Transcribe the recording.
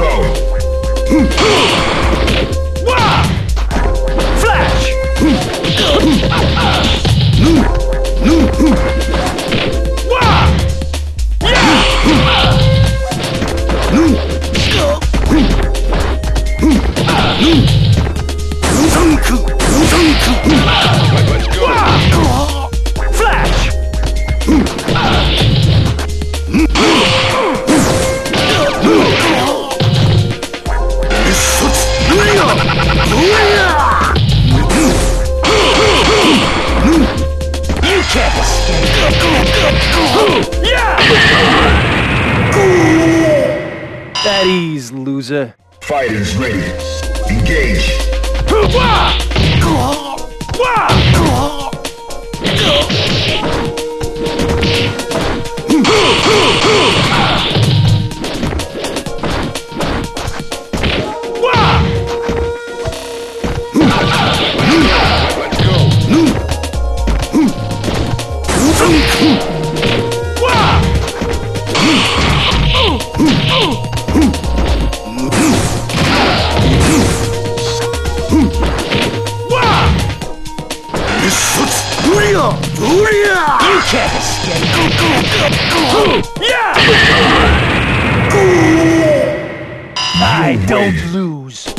Ooh! At ease, loser. Fighters ready. Engage. You can't escape. I don't lose.